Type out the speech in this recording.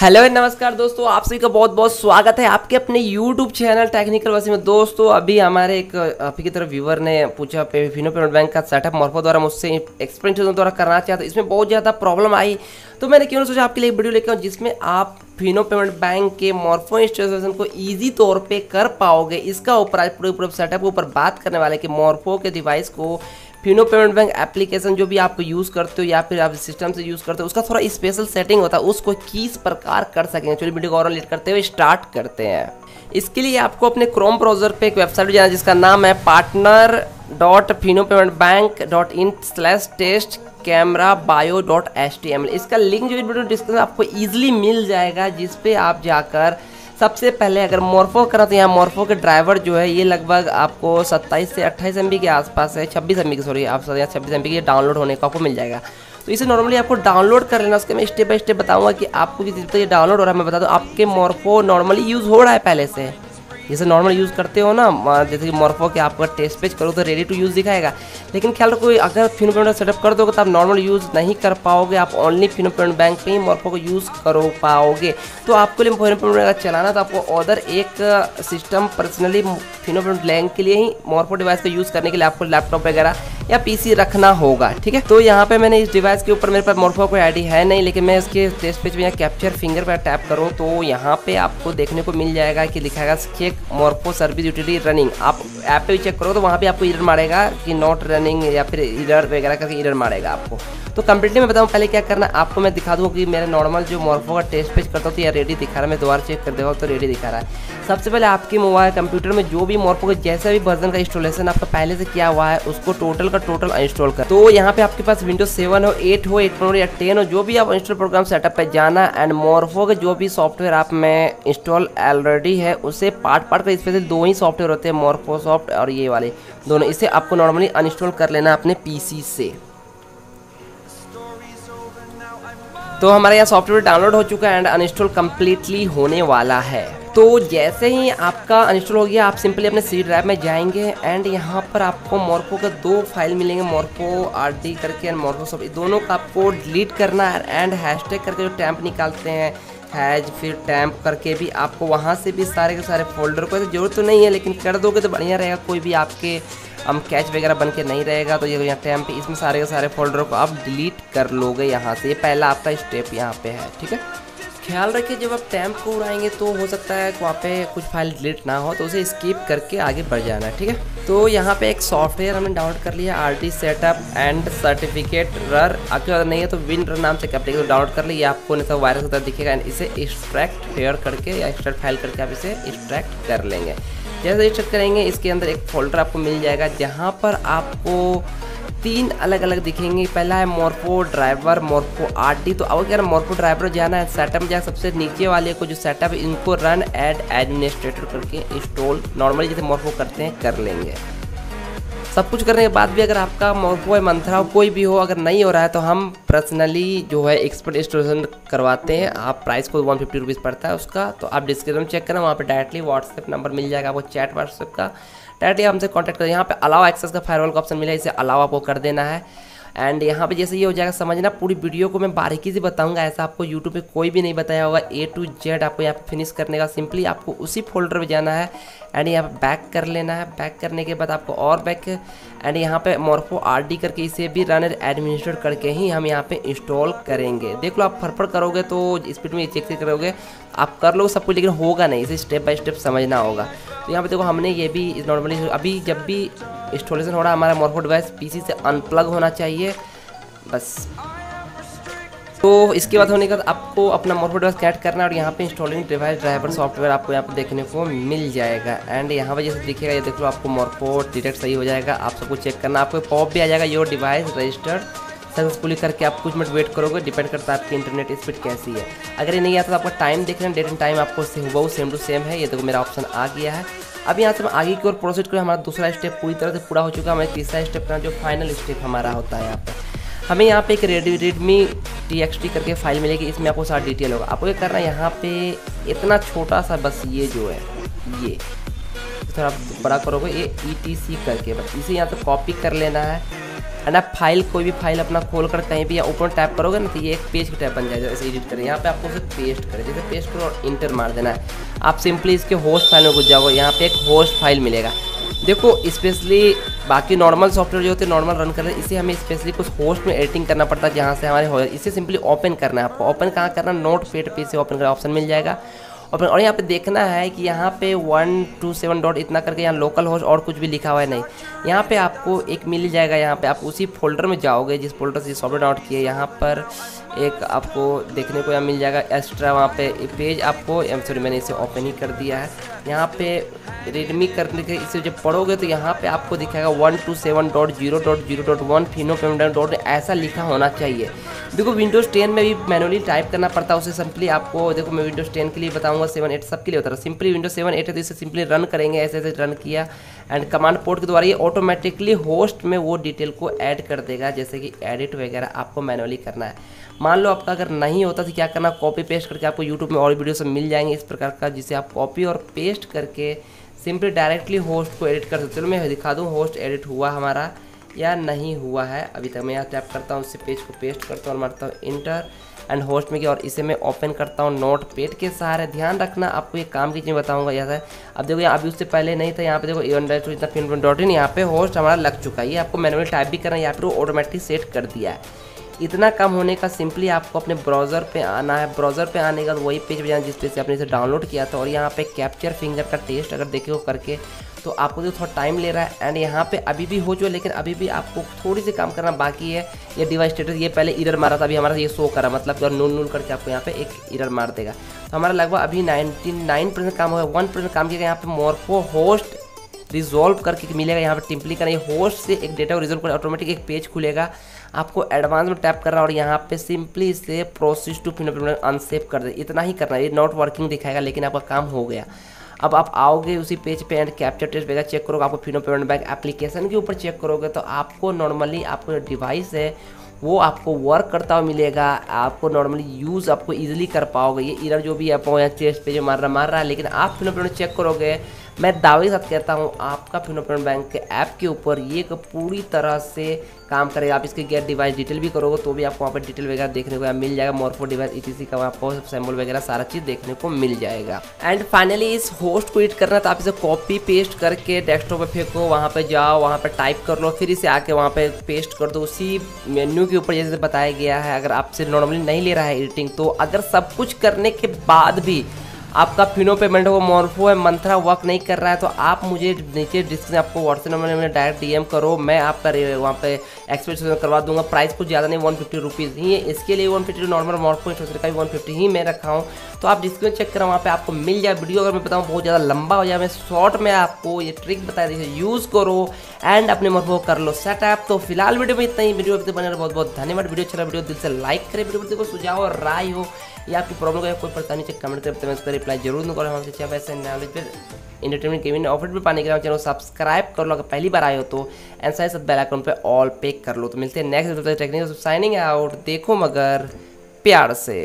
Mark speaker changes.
Speaker 1: Hello नमस्कार दोस्तों, आप सभी का बहुत बहुत स्वागत है आपके अपने यूट्यूब चैनल टेक्निकल वसी में। दोस्तों, अभी हमारे एक आप की तरफ़ व्यूवर ने पूछा, पे फिनो पेमेंट बैंक का सेटअप मॉर्फो द्वारा मुझसे एक्सप्लेन द्वारा करना चाहता इसमें बहुत ज़्यादा प्रॉब्लम आई। तो मैंने क्यों सोचा आपके लिए एक वीडियो लेकर जिसमें आप फिनो पेमेंट बैंक के मॉर्फो इंस्टॉलेशन को ईजी तौर पर कर पाओगे। इसका ऊपर आज पूरे पूरे सेटअप के ऊपर बात करने वाले कि मॉर्फो के डिवाइस को फिनो पेमेंट बैंक एप्लीकेशन जो भी आप यूज़ करते हो या फिर आप सिस्टम से यूज़ करते हो, उसका थोड़ा स्पेशल सेटिंग होता है, उसको किस प्रकार कर सकेंगे चलिए वीडियो को और लेट करते हुए स्टार्ट करते हैं। इसके लिए आपको अपने क्रोम ब्राउज़र पे एक वेबसाइट जाना जिसका नाम है partner dot Fino payment bank dot in slash test camera bio dot H T M इसका लिंक जो वीडियो डिस्क्रिप्शन आपको ईजिली मिल जाएगा जिसपे आप जाकर सबसे पहले अगर मोरफो करा तो यहाँ मोरफो के ड्राइवर जो है, ये लगभग आपको 27 से 28 एम के आसपास है 26 एम की सॉरी आप यहाँ छब्बीस एम के डाउनलोड होने का आपको मिल जाएगा। तो इसे नॉर्मली आपको डाउनलोड कर लेना, उसके मैं स्टेप बाय स्टेप बताऊँगा कि आपको किस तरह ये डाउनलोड हो रहा है, मैं बता दूँ, आपके मोरफो नॉर्मली यूज़ हो रहा है पहले से। जैसे नॉर्मल यूज़ करते हो ना जैसे कि मॉर्फो के आपका टेस्ट पेज करो तो रेडी टू यूज़ दिखाएगा। लेकिन ख्याल रखो, अगर फिनो पेमेंट सेटअप कर दोगे तो आप नॉर्मल यूज़ नहीं कर पाओगे, आप ओनली फिनो पेमेंट बैंक पे ही मॉर्फो को यूज़ करो पाओगे। तो आपके लिए फिनो पेमेंट अगर चलाना तो आपको अदर एक system personally Fino payment bank के लिए ही मॉर्फो डिवाइस का यूज़ करने के लिए आपको लैपटॉप वगैरह या पीसी रखना होगा, ठीक है? तो यहाँ पे मैंने इस डिवाइस के ऊपर मेरे पास मोरफो कोई आईडी है नहीं, लेकिन मैं इसके टेस्ट पेज में यहाँ कैप्चर फिंगर पर टैप करूँ तो यहाँ पे आपको देखने को मिल जाएगा कि लिखाएगा check Morpho service utility running आप ऐप पे भी चेक करो तो वहाँ पे आपको इरर मारेगा कि नॉट रनिंग या फिर इरर वगैरह करके इरर मारेगा आपको। तो कंप्लीटली मैं बताऊँ, पहले क्या करना आपको मैं दिखा दूँ कि मेरा नॉर्मल जो मोरफो का टेस्ट पेज करता हूँ तो या रेडी दिखा रहा है। मैं दोबारा चेक कर देगा तो रेडी दिखा रहा है। सबसे पहले आपके मोबाइल कंप्यूटर में जो भी मोरफो का जैसा भी वर्जन का इंस्टॉलेशन आपका पहले से किया हुआ है, उसको टोटल का टोटल इंस्टॉल कर। तो यहाँ पे आपके पास विंडोज़ सेवन हो एट हो एट या टेन हो, जो भी आप इंस्टॉल प्रोग्राम सेटअप पे जाना एंड मोरफो के जो भी सॉफ्टवेयर आप में इंस्टॉल ऑलरेडी है, उसे पार्ट पार्ट का स्पेशल दो ही सॉफ्टवेयर होते हैं मोरफो सॉफ्ट और ये वाले। दोनों, इसे आपको नॉर्मली अनइंस्टॉल कर लेना अपने पीसी से। तो हमारे यहाँ सॉफ्टवेयर डाउनलोड हो चुका है एंड अनइंस्टॉल कम्प्लीटली होने वाला है। तो जैसे ही आपका अनइंस्टॉल हो गया, आप सिंपली अपने सी ड्राइव में जाएँगे एंड यहाँ पर आपको मोरको का दो फ़ाइल मिलेंगे मोरको आर डी करके एंड मोरको सब दोनों का आपको डिलीट करना है एंड हैशटैग करके जो टैंप निकालते हैं हैज़ फिर टैंप करके भी आपको वहाँ से भी सारे के सारे फोल्डर को ज़रूरत तो नहीं है, लेकिन कर दोगे तो बढ़िया रहेगा, कोई भी आपके हम कैच वगैरह बन के नहीं रहेगा तो ये यहाँ टाइम पे इसमें सारे के सारे फोल्डर को आप डिलीट कर लोगे यहाँ से। ये पहला आपका स्टेप यहाँ पे है, ठीक है? ख्याल रखिए, जब आप टैम्प को उड़ाएँगे तो हो सकता है वहाँ पे कुछ फ़ाइल डिलीट ना हो तो उसे स्किप करके आगे बढ़ जाना है ठीक है? तो यहाँ पे एक सॉफ्टवेयर हमने डाउनलोड कर लिया R T setup and certificate रर आपके अगर नहीं है तो विन रर नाम से एप्लीकेशन डाउनलोड कर लिया आपको नहीं तो वायरस तरह दिखेगा इसे एक्सट्रैक्ट हेयर करके या एक्सट्रैक्ट फ़ाइल करके आप इसे एक्सट्रैक्ट कर लेंगे। जैसे चेक करेंगे इसके अंदर एक फोल्डर आपको मिल जाएगा जहाँ पर आपको तीन अलग अलग दिखेंगे। पहला है मोरपो ड्राइवर मोरपो आर तो अब अगर मोरफो ड्राइवर जाना है सेटअप जाए सबसे नीचे वाले को जो सेटअप इनको रन एड एडमिनिस्ट्रेटर करके इंस्टॉल नॉर्मली जैसे मोरफो करते हैं, कर लेंगे। सब कुछ करने के बाद भी अगर आपका कोई मंथरा हो, कोई भी हो, अगर नहीं हो रहा है तो हम पर्सनली जो है एक्सपर्ट इंस्टॉलेशन करवाते हैं। आप प्राइस को वन फिफ्टी रुपीज़ पड़ता है उसका तो आप डिस्क्रिप्शन चेक करें, वहाँ पर डायरेक्टली व्हाट्सएप नंबर मिल जाएगा आपको चैट व्हाट्सएप का। डायरेक्टली हमसे कॉन्टैक्ट करें। यहाँ पर अलावा एक्सेस का फायरवॉल का ऑप्शन मिला है, इसे अलावा आपको कर देना है। एंड यहाँ पे जैसे ये हो जाएगा, समझना पूरी वीडियो को मैं बारीकी से बताऊँगा। ऐसा आपको यूट्यूब पे कोई भी नहीं बताया होगा। ए टू जेड आपको यहाँ पे फिनिश करने का सिंपली आपको उसी फोल्डर में जाना है। एंड यहाँ पे बैक कर लेना है। बैक करने के बाद आपको और बैक एंड यहाँ पे मोरफो आर करके इसे भी रन एडमिनिस्ट्रेट करके ही हम यहाँ पे इंस्टॉल करेंगे। देख लो आप फरफड़ करोगे तो स्पीड में चेक चेक करोगे। आप कर लो सब कुछ, लेकिन होगा नहीं। इसे स्टेप बाय स्टेप समझना होगा। तो यहाँ पे देखो हमने ये भी नॉर्मली अभी जब भी इंस्टॉलेशन हो रहा है, हमारा मोरफो डिवाइस पीसी से अनप्लग होना चाहिए। बस। तो इसके बाद होने के बाद आपको अपना मोरफो डिवाइस कनेक्ट करना और यहाँ पे इंस्टॉलिंग डिवाइस ड्राइवर सॉफ्टवेयर आपको यहाँ पे देखने को मिल जाएगा। एंड यहाँ पर जैसे दिखेगा, ये देख लो आपको मोरफो डिटेक्ट सही हो जाएगा। आप सबको चेक करना। आपको पॉप भी आ जाएगा योर डिवाइस रजिस्टर्ड सक्सेसफुली करके आप कुछ मिनट वेट करोगे डिपेंड करता है आपकी इंटरनेट स्पीड कैसी है। अगर ये नहीं आता तो आपका टाइम देख रहे हैं डेट एंड टाइम आपको हुआ सेम टू सेम है। ये देखो मेरा ऑप्शन आ गया है। अब यहाँ से हम आगे की ओर प्रोसीड करें। हमारा दूसरा स्टेप पूरी तरह से पूरा हो चुका है। हमारा तीसरा स्टेप का जो फाइनल स्टेप हमारा होता है यहाँ पर हमें यहाँ पे एक ready readme T X T करके फ़ाइल मिलेगी। इसमें आपको सारा डिटेल होगा। आपको ये करना है? यहाँ पे इतना छोटा सा बस ये जो है, ये। थोड़ा बड़ा करोगे, ये ई टी सी करके। बस इसे यहाँ से कॉपी कर लेना है। एंड आप फ़ाइल कोई भी फ़ाइल अपना खोल कर कहीं भी या ऊपर टैप करोगे ना तो ये एक पेज की टैप बन जाएगा जैसे एडिट करें। यहाँ पे आपको उसे पेस्ट करें, जैसे पेस्ट करो और इंटर मार देना है। आप सिंपली इसके होस्ट फ़ाइल में घुस जाओगे, यहाँ पे एक होस्ट फ़ाइल मिलेगा। देखो स्पेशली बाकी नॉर्मल सॉफ्टवेयर जो होते हैं नॉर्मल रन कर रहे हैं इसे हमें स्पेशली कुछ होस्ट में एडिटिंग करना पड़ता है, जहाँ से हमारे हो इसे सिंपली ओपन करना है आपको। ओपन कहाँ करना नोट पेड पे से ओपन करना ऑप्शन मिल जाएगा। और और यहाँ पे देखना है कि यहाँ पे वन टू सेवन डॉट इतना करके यहाँ लोकल होस्ट और कुछ भी लिखा हुआ है नहीं। यहाँ पे आपको एक मिल जाएगा यहाँ पे। आप उसी फोल्डर में जाओगे, जिस फोल्डर से सॉफ्टवेयर डाउनलोड किए यहाँ पर एक आपको देखने को यहाँ मिल जाएगा एक्स्ट्रा वहाँ पे पेज आपको सॉरी मैंने इसे ओपन ही कर दिया है। यहाँ पे रेडमी करने के इसे जब पढ़ोगे तो यहाँ पे आपको दिखाएगा one two seven dot zero dot zero dot one Fino payment dot ऐसा लिखा होना चाहिए। देखो विंडोज़ टेन में भी मैनुअली टाइप करना पड़ता है, उसे सिंपली आपको, देखो मैं विंडोज़ टेन के लिए बताऊँगा सेवन एट सब के लिए होता है। सिंपली विंडोज़ सेवन एट है तो इसे सिंपली रन करेंगे, ऐसे ऐसे रन किया। एंड कमांड पोर्ट के द्वारा ये ऑटोमेटिकली होस्ट में वो डिटेल को ऐड कर देगा, जैसे कि एडिट वगैरह आपको मैनुअली करना है। मान लो आपका अगर नहीं होता तो क्या करना कॉपी पेस्ट करके आपको यूट्यूब में और वीडियो सब मिल जाएँगे इस प्रकार का, जिसे आप कॉपी और पेस्ट करके सिंपली डायरेक्टली होस्ट को एडिट कर सकते चलो मैं दिखा दूँ होस्ट एडिट हुआ हमारा या नहीं हुआ है। अभी तक मैं यहाँ टैप करता हूँ उससे पेज को पेस्ट करता हूँ और मारता हूँ इंटर एंड होस्ट में किया। और इसे मैं ओपन करता हूँ नोट पेड के सहारे। ध्यान रखना, आपको ये काम की चीज़ बताऊँगा यहाँ से अब देखो, यहाँ अभी उससे पहले नहीं था, यहाँ पे देखो एवन इतना फिन डॉट इन यहाँ पे होस्ट हमारा लग चुका है। ये आपको मैनुअली टाइप भी करना है, यहाँ पर ऑटोमेटिक सेट कर दिया है। इतना कम होने का सिंपली आपको अपने ब्राउज़र पे आना है। ब्राउज़र पे आने का वही पेज पे जाना जिस पे से आपने इसे डाउनलोड किया था। और यहाँ पे कैप्चर फिंगर का टेस्ट अगर देखे हो करके तो आपको जो थोड़ा टाइम ले रहा है एंड यहाँ पे अभी भी हो जो लेकिन अभी भी आपको थोड़ी सी काम करना बाकी है। ये डिवाइस स्टेटस ये पहले इरर मारा था, अभी हमारा ये शो करा मतलब नून नून करके आपको यहाँ पे एक इरर मार देगा। तो हमारा लगभग अभी नाइनटी नाइन परसेंट काम होगा वन परसेंट काम किया, यहाँ पे मोरफो होस्ट रिजॉल्व करके मिलेगा, यहाँ पर टिम्पली करना ये होस्ट से एक डेटा को रिजॉल्व कर ऑटोमेटिक एक पेज खुलेगा। आपको एडवांस में टैप करना और यहाँ पे सिंपली से प्रोसेस टू फिनोपेमेंट अनसेव कर दे, इतना ही करना है, ये नॉट वर्किंग दिखाएगा, लेकिन आपका काम हो गया। अब आप आओगे उसी पेज पे एंड कैप्चर टेस्ट वगैरह चेक करोगे, आपको फिनो पेमेंट बैंक एप्लीकेशन के ऊपर चेक करोगे तो आपको नॉर्मली आपको जो डिवाइस है, वो आपको वर्क करता हुआ मिलेगा। आपको नॉर्मली यूज़ आपको इजीली कर पाओगे। ये इधर जो भी आपको यहाँ चेस्ट पे जो मार रहा मार रहा है, लेकिन आप फिनो पेमेंट चेक करोगे मैं दावे के साथ कहता हूँ, आपका फिनो पेमेंट बैंक के ऐप के ऊपर ये पूरी तरह से काम करेगा। आप इसके गेट डिवाइस डिटेल भी करोगे तो भी आपको वहाँ पर डिटेल वगैरह देखने को मिल जाएगा। मोरफो डिवाइस, ईटीसी का वहाँ आपको सैम्बल वगैरह सारा चीज़ देखने को मिल जाएगा। एंड फाइनली इस होस्ट को एडिट करना तो आप इसे कॉपी पेस्ट करके डेस्कटॉप पर फेंको, वहाँ पर जाओ, वहाँ पर टाइप कर लो, फिर इसे आके वहाँ पर पेस्ट कर दो। उसी मेन्यू के ऊपर जैसे बताया गया है, अगर आपसे नॉर्मली नहीं ले रहा है एडिटिंग तो अगर सब कुछ करने के बाद भी आपका फिनो पेमेंट हो, मोरफो है मंथरा वर्क नहीं कर रहा है तो आप मुझे नीचे डिस्क्रिप्शन आपको व्हाट्सएप नंबर में डायरेक्ट डीएम करो, मैं आपका वहाँ पे एक्सपेक्टेशन करवा दूँगा। प्राइस कुछ ज़्यादा नहीं वन फिफ्टी रुपीज़ ही है। इसके लिए वन फिफ्टी नॉर्मल मोरफो का भी वन फिफ्टी ही मैं रखा हूँ। तो आप डिस्क्रिप्शन चेक करें, वहाँ पर आपको मिल जाए वीडियो अगर मैं बताऊँ बहुत ज़्यादा लंबा हो जाए, मैं शॉर्ट में आपको ये ट्रिक बता दी यूज़ करो एंड अपने मोरफो कर लो। सेट ऐप तो फ़िलहाल वीडियो में इतना ही। वीडियो बने बहुत बहुत धन्यवाद। वीडियो अच्छा वीडियो दिल से लाइक करें, वीडियो को सुझाव और राय हो, या आपकी प्रॉब्लम का कोई परेशानी चाहिए कमेंट उसका रिप्लाई ज़रूर दूँ हमसे चाहे वैसे नॉलेज पर इंटरटेनमेंट गेमिंग ऑफ़र भी पाने के लिए चैनल सब्सक्राइब कर लो, अगर पहली बार आए हो तो। एंड साइज़ बेल आइकन पर ऑल पे कर लो। तो मिलते हैं नेक्स्ट टेक्निक साइनिंग आउट देखो मगर प्यार से।